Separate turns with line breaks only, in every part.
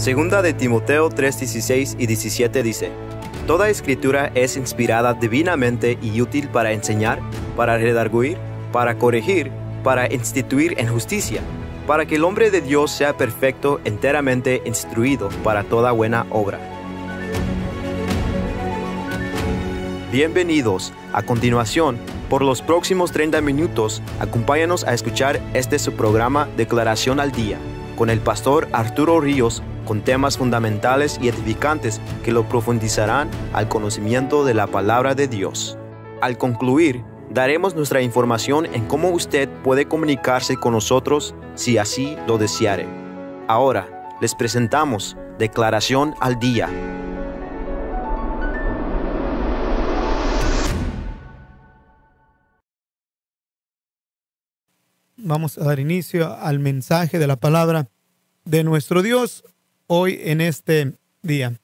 Segunda de Timoteo 3:16 y 17 dice, Toda escritura es inspirada divinamente y útil para enseñar, para redarguir, para corregir, para instituir en justicia, para que el hombre de Dios sea perfecto, enteramente instruido para toda buena obra. Bienvenidos. A continuación, por los próximos 30 minutos, acompáñanos a escuchar este su programa Declaración al Día, con el pastor Arturo Ríos, con temas fundamentales y edificantes que lo profundizarán al conocimiento de la palabra de Dios. Al concluir, daremos nuestra información en cómo usted puede comunicarse con nosotros si así lo deseare. Ahora, les presentamos Declaración al Día.
Vamos a dar inicio al mensaje de la palabra de nuestro Dios hoy en este día.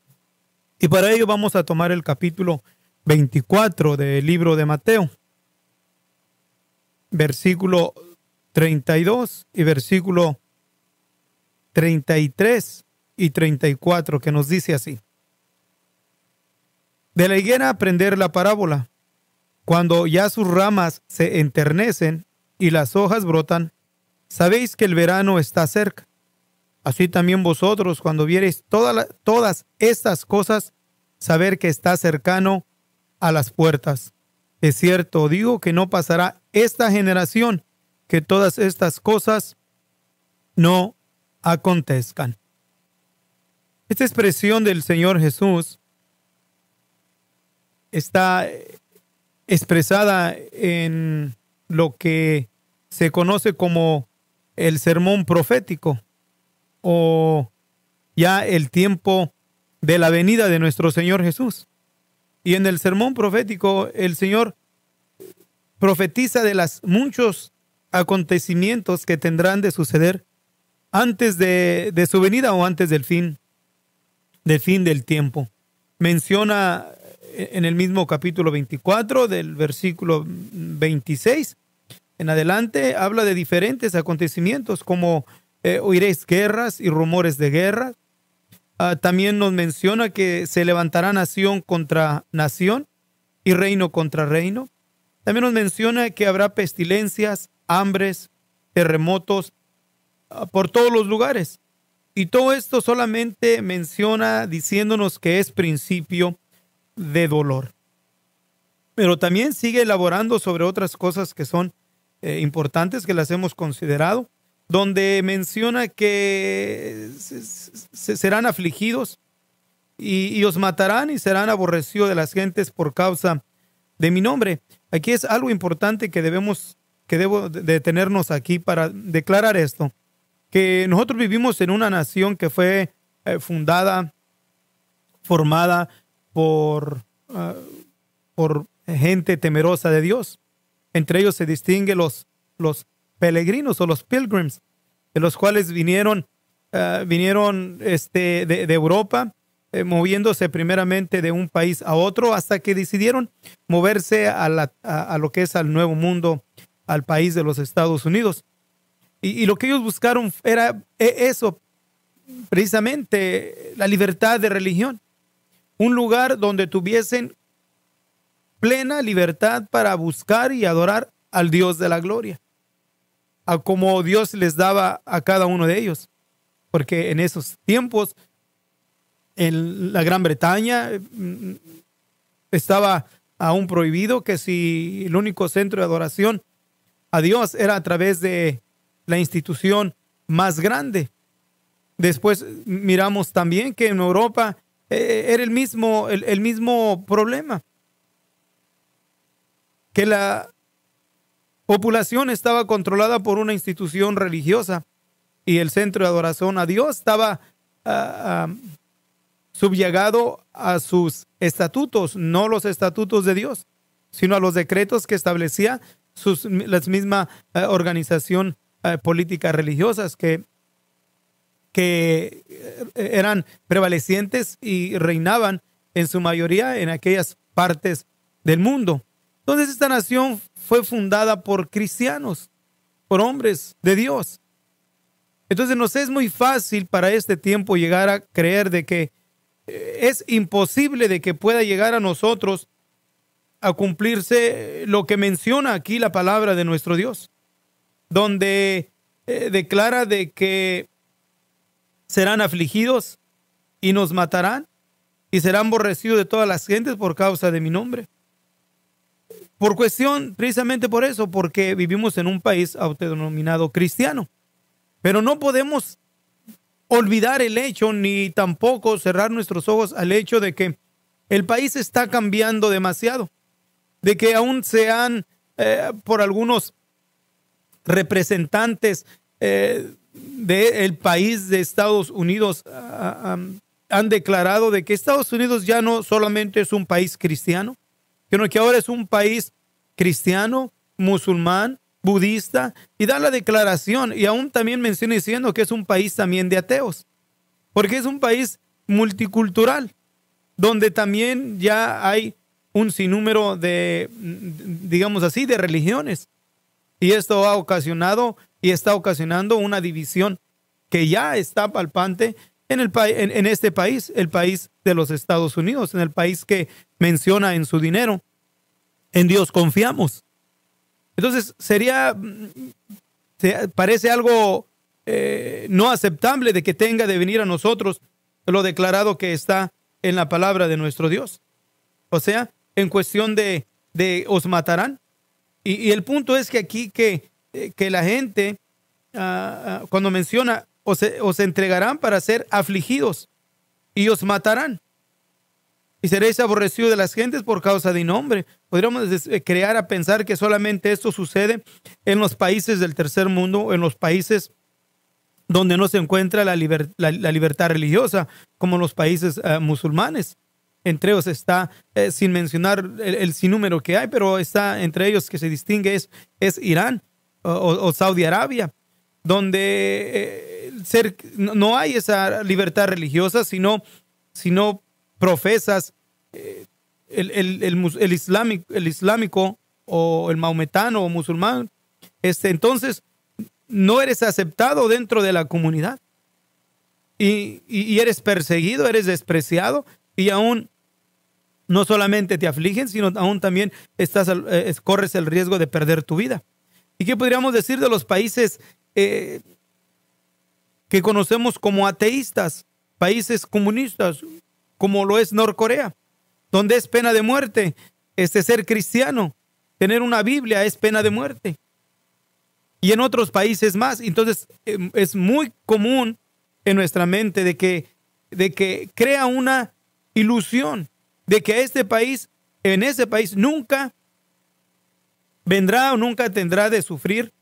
Y para ello vamos a tomar el capítulo 24 del libro de Mateo, versículo 32 y versículo 33 y 34, que nos dice así. De la higuera aprender la parábola. Cuando ya sus ramas se enternecen y las hojas brotan, sabéis que el verano está cerca. Así también vosotros, cuando viereis todas estas cosas, saber que está cercano a las puertas. Es cierto, digo que no pasará esta generación que todas estas cosas no acontezcan. Esta expresión del Señor Jesús está expresada en lo que se conoce como el sermón profético o ya el tiempo de la venida de nuestro Señor Jesús. Y en el sermón profético el Señor profetiza de los muchos acontecimientos que tendrán de suceder antes de, de, su venida o antes del fin, del fin del tiempo. Menciona en el mismo capítulo 24 del versículo 26 en adelante habla de diferentes acontecimientos como eh, oiréis guerras y rumores de guerra. Ah, también nos menciona que se levantará nación contra nación y reino contra reino. También nos menciona que habrá pestilencias, hambres, terremotos ah, por todos los lugares. Y todo esto solamente menciona diciéndonos que es principio de dolor. Pero también sigue elaborando sobre otras cosas que son eh, importantes que las hemos considerado, donde menciona que serán afligidos y, os matarán y serán aborrecidos de las gentes por causa de mi nombre. Aquí es algo importante que debemos, que debo detenernos aquí para declarar esto, que nosotros vivimos en una nación que fue eh, fundada, formada por, ah, por gente temerosa de Dios. Entre ellos se distinguen los, los peregrinos o los pilgrims, de los cuales vinieron, eh, vinieron este, de, Europa, eh, moviéndose primeramente de un país a otro, hasta que decidieron moverse a, la, a, lo que es al nuevo mundo, al país de los Estados Unidos. Y, y lo que ellos buscaron era e, eso, precisamente la libertad de religión. Un lugar donde tuviesen plena libertad para buscar y adorar al Dios de la gloria, a como Dios les daba a cada uno de ellos. Porque en esos tiempos, en la Gran Bretaña, mm, estaba aún prohibido que si el único centro de adoración a Dios era a través de la institución más grande. Después miramos también que en Europa eh, era el mismo, el mismo problema que la población estaba controlada por una institución religiosa y el centro de adoración a Dios estaba uh, subyugado a sus estatutos, no los estatutos de Dios, sino a los decretos que establecía sus, las mismas uh, organización uh, políticas religiosas que, que eran prevalecientes y reinaban en su mayoría en aquellas partes del mundo. Entonces esta nación fue fundada por cristianos, por hombres de Dios. Entonces nos es muy fácil para este tiempo llegar a creer de que eh, es imposible de que pueda llegar a nosotros a cumplirse lo que menciona aquí la palabra de nuestro Dios, donde eh, declara de que serán afligidos y nos matarán y serán aborrecidos de todas las gentes por causa de mi nombre. Por cuestión, precisamente por eso, porque vivimos en un país autodenominado cristiano. Pero no podemos olvidar el hecho ni tampoco cerrar nuestros ojos al hecho de que el país está cambiando demasiado, de que aún se han, eh, por algunos representantes eh, del país de Estados Unidos, ah, ah, han declarado de que Estados Unidos ya no solamente es un país cristiano, que ahora es un país cristiano, musulmán, budista, y da la declaración, y aún también menciona diciendo que es un país también de ateos, porque es un país multicultural, donde también ya hay un sinnúmero de, digamos así, de religiones. Y esto ha ocasionado y está ocasionando una división que ya está palpante en, el en, en este país, el país de los Estados Unidos, en el país que menciona en su dinero en Dios confiamos. Entonces sería, parece algo eh, no aceptable de que tenga de venir a nosotros lo declarado que está en la palabra de nuestro Dios. O sea, en cuestión de, de os matarán. Y, el punto es que aquí que, eh, que la gente, ah, ah, cuando menciona, os, os entregarán para ser afligidos y os matarán y seréis aborrecidos de las gentes por causa de nombre. Podríamos eh, crear a pensar que solamente esto sucede en los países del tercer mundo, en los países donde no se encuentra la, libertad religiosa, como los países eh, musulmanes. Entre ellos está, eh, sin mencionar el, sinnúmero que hay, pero está entre ellos que se distingue es, es Irán o, Saudi Arabia, donde no hay esa libertad religiosa, sino, sino profesas el, el, el, islámico, el islámico o el maometano o musulmán, este, entonces no eres aceptado dentro de la comunidad. Y, y, eres perseguido, eres despreciado y aún no solamente te afligen, sino aún también estás, eh, corres el riesgo de perder tu vida. ¿Y qué podríamos decir de los países eh, que conocemos como ateístas, países comunistas, como lo es Norcorea? donde es pena de muerte. Este ser cristiano, tener una Biblia es pena de muerte. Y en otros países más. Entonces em, es muy común en nuestra mente de que, de que crea una ilusión de que este país, en ese país, nunca vendrá o nunca tendrá de sufrir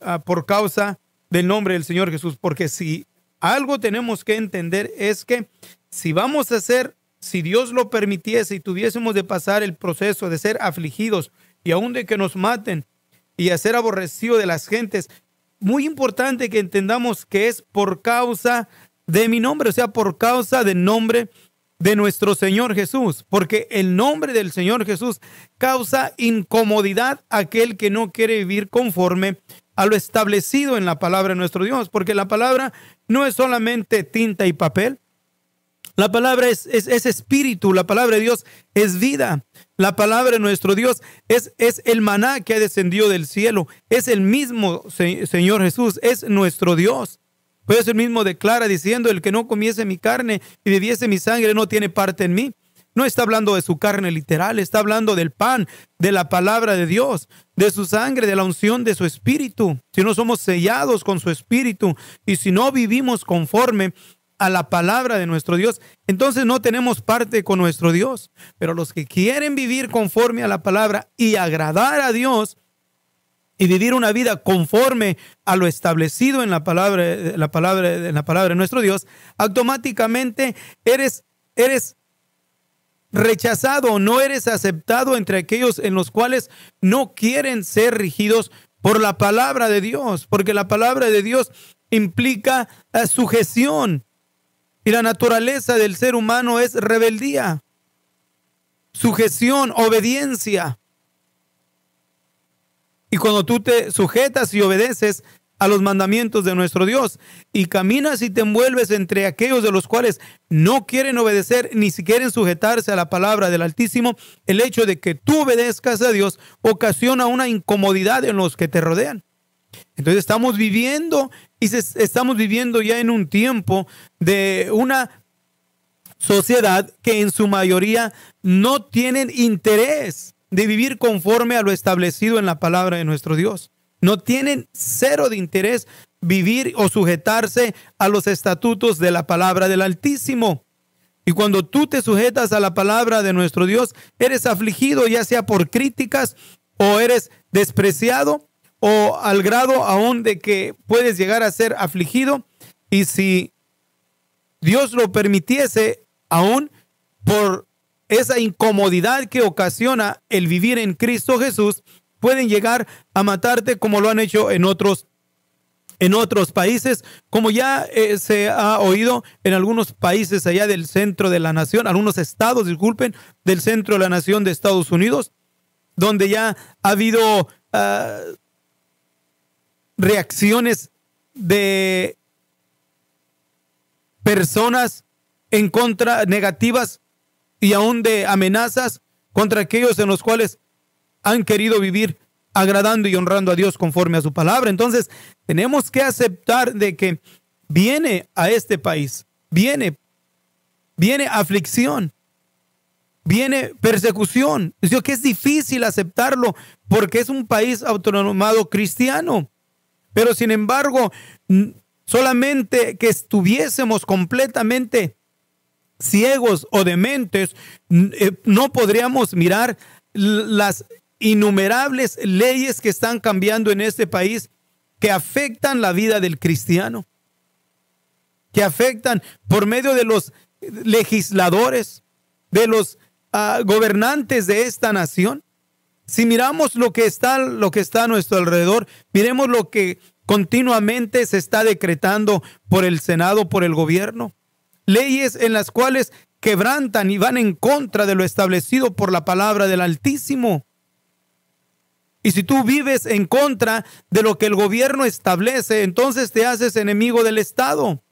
ah, por causa del nombre del Señor Jesús. Porque si algo tenemos que entender es que si vamos a ser si Dios lo permitiese y tuviésemos de pasar el proceso de ser afligidos y aún de que nos maten y a ser aborrecidos de las gentes, muy importante que entendamos que es por causa de mi nombre, o sea, por causa del nombre de nuestro Señor Jesús, porque el nombre del Señor Jesús causa incomodidad a aquel que no quiere vivir conforme a lo establecido en la palabra de nuestro Dios, porque la palabra no es solamente tinta y papel, la palabra es, es, espíritu, la palabra de Dios es vida. La palabra de nuestro Dios es, es el maná que ha descendido del cielo. Es el mismo Señor Jesús, es nuestro Dios. Por eso el mismo declara diciendo, el que no comiese mi carne y bebiese mi sangre no tiene parte en mí. No está hablando de su carne literal, está hablando del pan, de la palabra de Dios, de su sangre, de la unción de su espíritu. Si no somos sellados con su espíritu y si no vivimos conforme a la palabra de nuestro Dios, entonces no tenemos parte con nuestro Dios. Pero los que quieren vivir conforme a la palabra y agradar a Dios y vivir una vida conforme a lo establecido en la palabra, la palabra, en la palabra de nuestro Dios, automáticamente eres, eres rechazado, no eres aceptado entre aquellos en los cuales no quieren ser rigidos por la palabra de Dios, porque la palabra de Dios implica eh, sujeción, y la naturaleza del ser humano es rebeldía, sujeción, obediencia. Y cuando tú te sujetas y obedeces a los mandamientos de nuestro Dios y caminas y te envuelves entre aquellos de los cuales no quieren obedecer ni si quieren sujetarse a la palabra del Altísimo, el hecho de que tú obedezcas a Dios ocasiona una incomodidad en los que te rodean. Entonces estamos viviendo y estamos viviendo ya en un tiempo de una sociedad que en su mayoría no tienen interés de vivir conforme a lo establecido en la palabra de nuestro Dios. No tienen cero de interés vivir o sujetarse a los estatutos de la palabra del Altísimo. Y cuando tú te sujetas a la palabra de nuestro Dios, eres afligido ya sea por críticas o eres despreciado o al grado aún de que puedes llegar a ser afligido. Y si Dios lo permitiese, aún por esa incomodidad que ocasiona el vivir en Cristo Jesús, pueden llegar a matarte como lo han hecho en otros en otros países, como ya eh, se ha oído en algunos países allá del centro de la nación, algunos estados, disculpen, del centro de la nación de Estados Unidos, donde ya ha habido ah, reacciones de personas en contra negativas y aún de amenazas contra aquellos en los cuales han querido vivir agradando y honrando a Dios conforme a su palabra. Entonces, tenemos que aceptar de que viene a este país, viene, viene aflicción, viene persecución. Yo que es difícil aceptarlo porque es un país autonomado cristiano. Pero sin embargo, solamente que estuviésemos completamente ciegos o dementes, eh, no podríamos mirar las innumerables leyes que están cambiando en este país que afectan la vida del cristiano, que afectan por medio de los legisladores, de los ah, gobernantes de esta nación. Si miramos lo que está, lo que está a nuestro alrededor, miremos lo que continuamente se está decretando por el Senado, por el gobierno. Leyes en las cuales quebrantan y van en contra de lo establecido por la palabra del Altísimo. Y si tú vives en contra de lo que el gobierno establece, entonces te haces enemigo del Estado.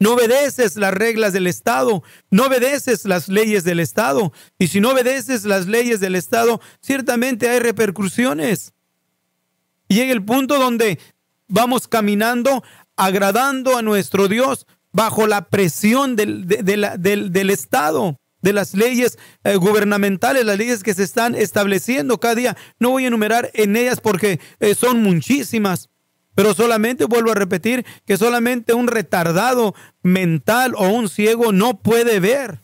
No obedeces las reglas del Estado, no obedeces las leyes del Estado. Y si no obedeces las leyes del Estado, ciertamente hay repercusiones. Y llega el punto donde vamos caminando agradando a nuestro Dios bajo la presión del, del Estado de las leyes eh, gubernamentales, las leyes que se están estableciendo cada día. No voy a enumerar en ellas porque eh, son muchísimas, pero solamente vuelvo a repetir que solamente un retardado mental o un ciego no puede ver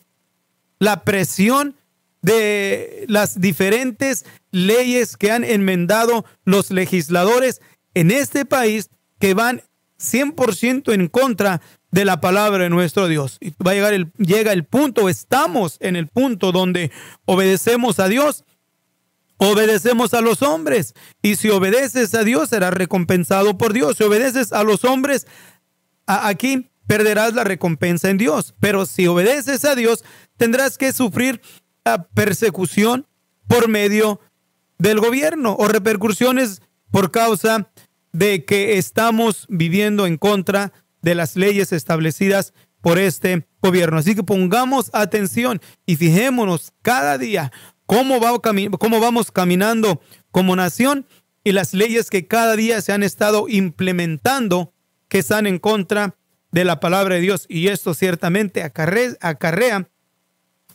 la presión de las diferentes leyes que han enmendado los legisladores en este país que van 100% en contra de la palabra de nuestro Dios. Y va a llegar el, llega el punto, estamos en el punto donde obedecemos a Dios, obedecemos a los hombres. Y si obedeces a Dios, serás recompensado por Dios. Si obedeces a los hombres, aquí perderás la recompensa en Dios. Pero si obedeces a Dios, tendrás que sufrir persecución por medio del gobierno o repercusiones por causa de que estamos viviendo en contra de las leyes establecidas por este gobierno. Así que pongamos atención y fijémonos cada día cómo, va, cómo vamos caminando como nación y las leyes que cada día se han estado implementando que están en contra de la palabra de Dios. Y esto ciertamente acarrea, acarrea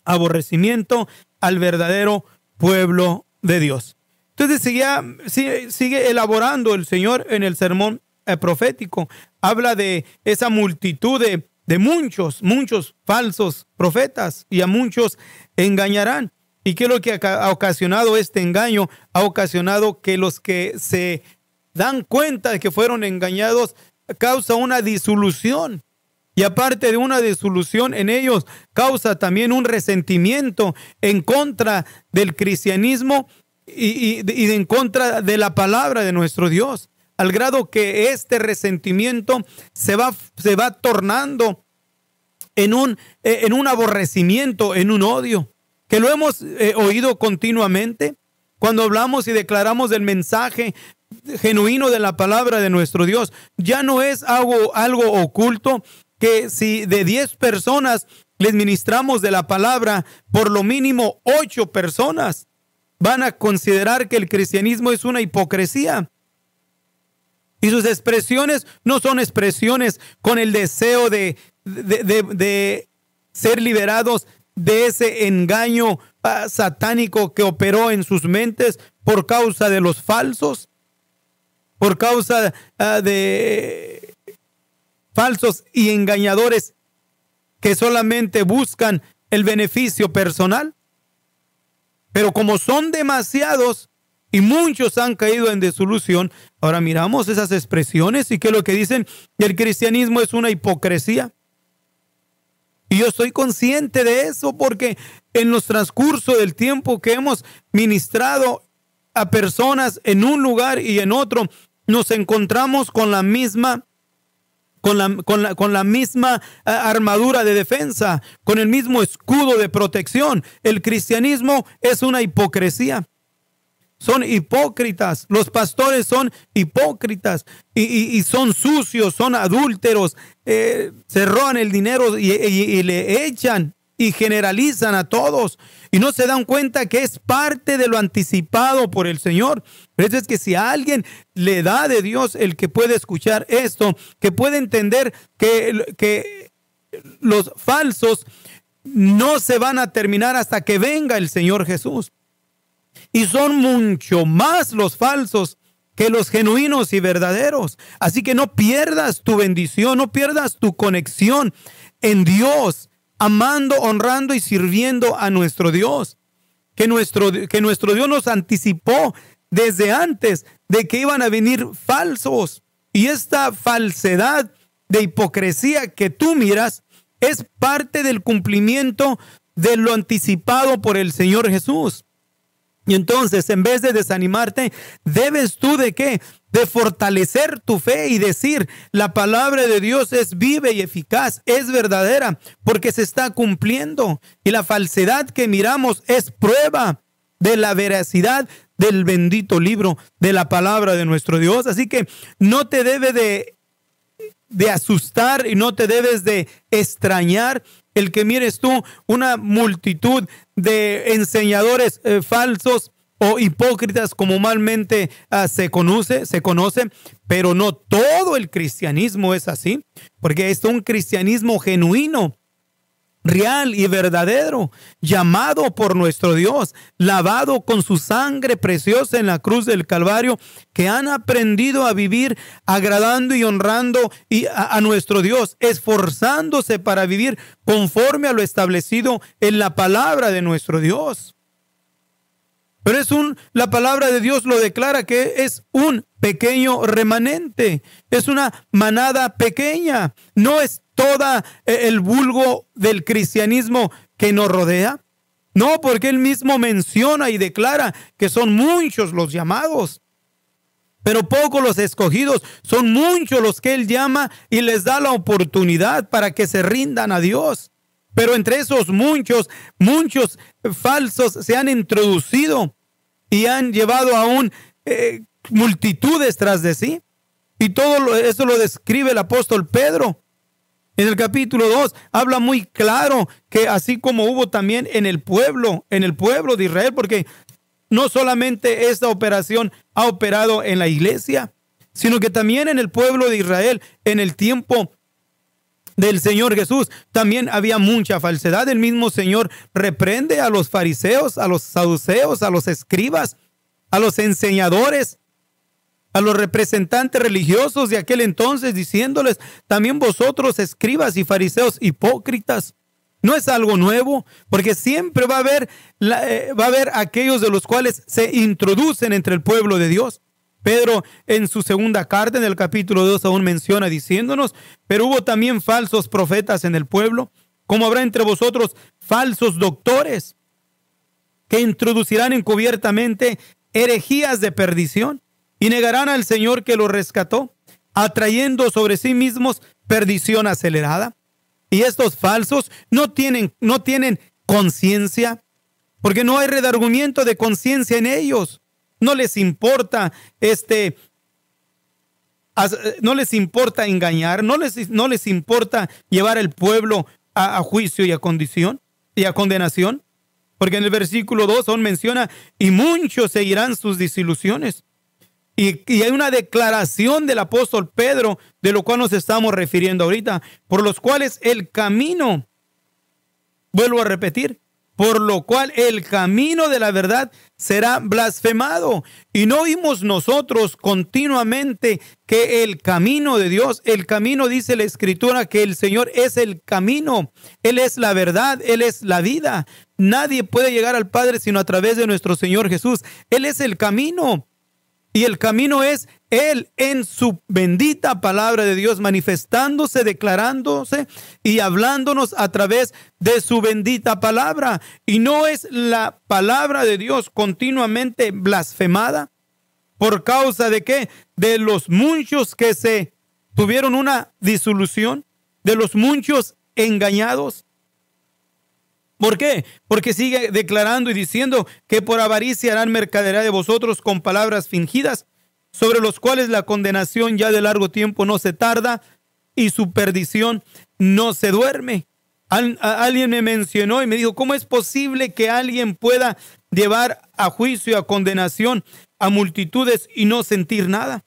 aborrecimiento al verdadero pueblo de Dios. Entonces sigue, sigue, elaborando el Señor en el sermón eh, profético. Habla de esa multitud de, de muchos, muchos falsos profetas y a muchos engañarán. ¿Y qué es lo que ha ocasionado este engaño? Ha ocasionado que los que se dan cuenta de que fueron engañados causa una disolución. Y aparte de una disolución en ellos, causa también un resentimiento en contra del cristianismo y, en contra de la palabra de nuestro Dios, al grado que este resentimiento se va, se va tornando en un, en un aborrecimiento, en un odio, que lo hemos eh, oído continuamente, cuando hablamos y declaramos el mensaje genuino de la palabra de nuestro Dios, ya no es algo, algo oculto que si de 10 personas les ministramos de la palabra, por lo mínimo 8 personas van a considerar que el cristianismo es una hipocresía. Y sus expresiones no son expresiones con el deseo de, de, ser liberados de ese engaño ah, satánico que operó en sus mentes por causa de los falsos, por causa ah, de falsos y engañadores que solamente buscan el beneficio personal. Pero como son demasiados, y muchos han caído en desolución. Ahora miramos esas expresiones y que lo que dicen, el cristianismo es una hipocresía. Y yo estoy consciente de eso porque en los transcurso del tiempo que hemos ministrado a personas en un lugar y en otro, nos encontramos con la misma con la, con la, con la misma eh, armadura de defensa, con el mismo escudo de protección. El cristianismo es una hipocresía son hipócritas, los pastores son hipócritas y, son sucios, son adúlteros, eh, se roban el dinero y, le echan y generalizan a todos y no se dan cuenta que es parte de lo anticipado por el Señor. Pero es que si a alguien le da de Dios el que puede escuchar esto, que puede entender que, que los falsos no se van a terminar hasta que venga el Señor Jesús. Y son mucho más los falsos que los genuinos y verdaderos. Así que no pierdas tu bendición, no pierdas tu conexión en Dios, amando, honrando y sirviendo a nuestro Dios. Que nuestro, que nuestro Dios nos anticipó desde antes de que iban a venir falsos. Y esta falsedad de hipocresía que tú miras es parte del cumplimiento de lo anticipado por el Señor Jesús. Y entonces, en vez de desanimarte, debes tú de qué? De fortalecer tu fe y decir, la palabra de Dios es viva y eficaz, es verdadera, porque se está cumpliendo. Y la falsedad que miramos es prueba de la veracidad del bendito libro de la palabra de nuestro Dios. Así que no te debe de, de asustar y no te debes de extrañar el que mires tú una multitud de enseñadores eh, falsos o hipócritas como malmente ah, se conoce, se conoce, pero no todo el cristianismo es así, porque es un cristianismo genuino real y verdadero, llamado por nuestro Dios, lavado con su sangre preciosa en la cruz del Calvario, que han aprendido a vivir agradando y honrando y a, nuestro Dios, esforzándose para vivir conforme a lo establecido en la palabra de nuestro Dios. Pero es un, la palabra de Dios lo declara que es un pequeño remanente, es una manada pequeña, no es toda eh, el vulgo del cristianismo que nos rodea? No, porque él mismo menciona y declara que son muchos los llamados, pero pocos los escogidos. Son muchos los que él llama y les da la oportunidad para que se rindan a Dios. Pero entre esos muchos, muchos falsos se han introducido y han llevado aún eh, multitudes tras de sí. Y todo eso lo describe el apóstol Pedro. En el capítulo 2 habla muy claro que así como hubo también en el pueblo, en el pueblo de Israel, porque no solamente esta operación ha operado en la iglesia, sino que también en el pueblo de Israel, en el tiempo del Señor Jesús, también había mucha falsedad. El mismo Señor reprende a los fariseos, a los saduceos, a los escribas, a los enseñadores a los representantes religiosos de aquel entonces diciéndoles, también vosotros escribas y fariseos hipócritas. No es algo nuevo, porque siempre va a haber, eh, va a haber aquellos de los cuales se introducen entre el pueblo de Dios. Pedro en su segunda carta, en el capítulo 2, aún menciona diciéndonos, pero hubo también falsos profetas en el pueblo, como habrá entre vosotros falsos doctores que introducirán encubiertamente herejías de perdición y negarán al Señor que los rescató, atrayendo sobre sí mismos perdición acelerada. Y estos falsos no tienen, no tienen conciencia, porque no hay redargumento de conciencia en ellos. No les importa este no les importa engañar, no les, no les importa llevar al pueblo a, a, juicio y a condición y a condenación. Porque en el versículo 2 aún menciona, y muchos seguirán sus disilusiones. Y, hay una declaración del apóstol Pedro, de lo cual nos estamos refiriendo ahorita, por los cuales el camino, vuelvo a repetir, por lo cual el camino de la verdad será blasfemado. Y no oímos nosotros continuamente que el camino de Dios, el camino dice la escritura, que el Señor es el camino, Él es la verdad, Él es la vida. Nadie puede llegar al Padre sino a través de nuestro Señor Jesús. Él es el camino. Y el camino es Él en su bendita palabra de Dios, manifestándose, declarándose y hablándonos a través de su bendita palabra. Y no es la palabra de Dios continuamente blasfemada. ¿Por causa de qué? De los muchos que se tuvieron una disolución, de los muchos engañados. ¿Por qué? Porque sigue declarando y diciendo que por avaricia harán mercadería de vosotros con palabras fingidas, sobre los cuales la condenación ya de largo tiempo no se tarda y su perdición no se duerme. alguien me mencionó y me dijo, ¿cómo es posible que alguien pueda llevar a juicio a condenación a multitudes y no sentir nada?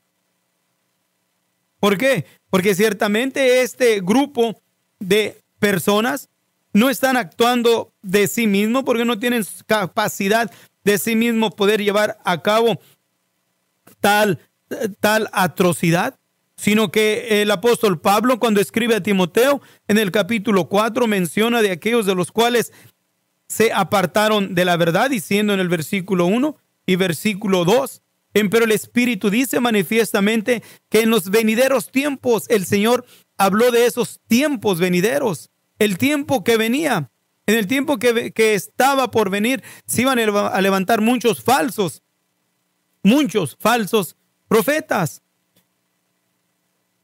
¿Por qué? Porque ciertamente este grupo de personas no están actuando de sí mismos porque no tienen capacidad de sí mismos poder llevar a cabo tal, tal atrocidad, sino que el apóstol Pablo cuando escribe a Timoteo en el capítulo 4 menciona de aquellos de los cuales se apartaron de la verdad, diciendo en el versículo 1 y versículo 2, pero el Espíritu dice manifiestamente que en los venideros tiempos el Señor habló de esos tiempos venideros el tiempo que venía, en el tiempo que, estaba por venir, se iban a levantar muchos falsos, muchos falsos profetas.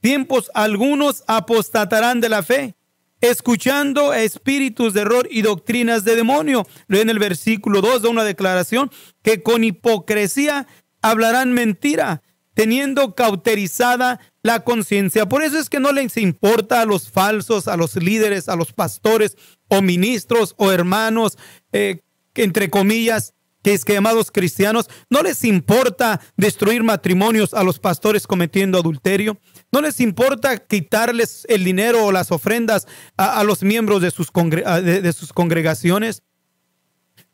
Tiempos algunos apostatarán de la fe, escuchando espíritus de error y doctrinas de demonio. En el versículo 2 da una declaración que con hipocresía hablarán mentira, teniendo cauterizada la conciencia. Por eso es que no les importa a los falsos, a los líderes, a los pastores o ministros o hermanos, eh, entre comillas, que es que llamados cristianos, no les importa destruir matrimonios a los pastores cometiendo adulterio, no les importa quitarles el dinero o las ofrendas a, los miembros de sus, de sus congregaciones.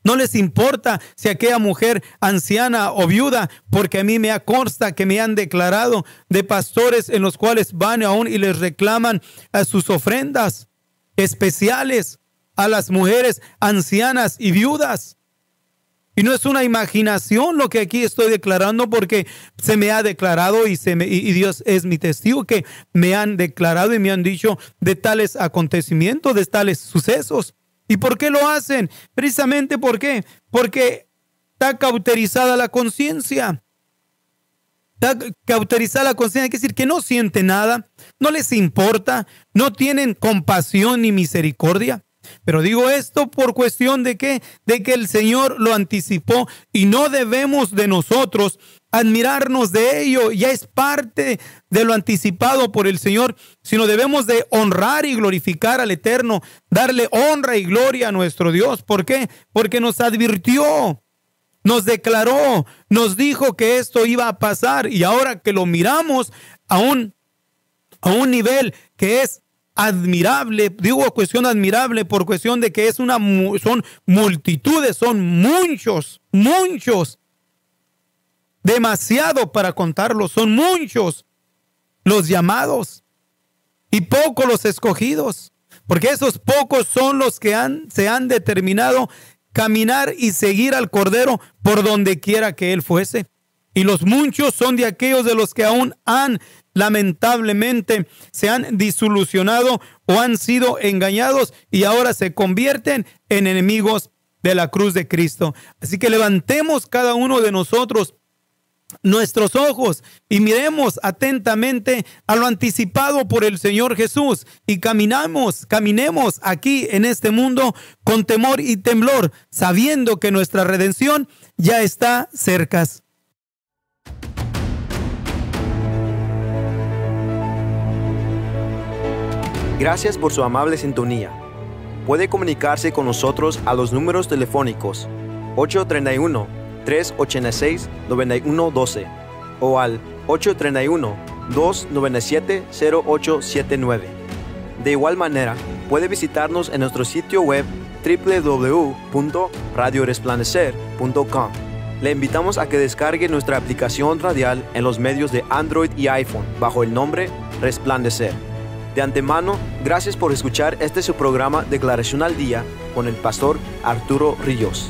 No les importa si aquella mujer anciana o viuda, porque a mí me consta que me han declarado de pastores en los cuales van aún y les reclaman a sus ofrendas especiales a las mujeres ancianas y viudas. Y no es una imaginación lo que aquí estoy declarando porque se me ha declarado y, se me, y Dios es mi testigo que me han declarado y me han dicho de tales acontecimientos, de tales sucesos. ¿Y por qué lo hacen? Precisamente ¿por qué? Porque está cauterizada la conciencia. Está cauterizada la conciencia, quiere decir que no siente nada, no les importa, no tienen compasión ni misericordia. Pero digo esto por cuestión de que, de que el Señor lo anticipó y no debemos de nosotros admirarnos de ello, ya es parte de lo anticipado por el Señor, sino debemos de honrar y glorificar al Eterno, darle honra y gloria a nuestro Dios. ¿Por qué? Porque nos advirtió, nos declaró, nos dijo que esto iba a pasar y ahora que lo miramos a un, a un nivel que es admirable, digo cuestión admirable por cuestión de que es una, son multitudes, son muchos, muchos demasiado para contarlos. Son muchos los llamados y pocos los escogidos, porque esos pocos son los que han, se han determinado caminar y seguir al Cordero por donde quiera que Él fuese. Y los muchos son de aquellos de los que aún han lamentablemente se han disolucionado o han sido engañados y ahora se convierten en enemigos de la cruz de Cristo. Así que levantemos cada uno de nosotros nuestros ojos y miremos atentamente a lo anticipado por el Señor Jesús y caminamos, caminemos aquí en este mundo con temor y temblor, sabiendo que nuestra redención ya está cerca.
Gracias por su amable sintonía. Puede comunicarse con nosotros a los números telefónicos 831 386-9112 o al 831-297-0879. De igual manera, puede visitarnos en nuestro sitio web www.radioresplandecer.com. Le invitamos a que descargue nuestra aplicación radial en los medios de Android y iPhone bajo el nombre Resplandecer. De antemano, gracias por escuchar este su programa Declaración al Día con el pastor Arturo Ríos.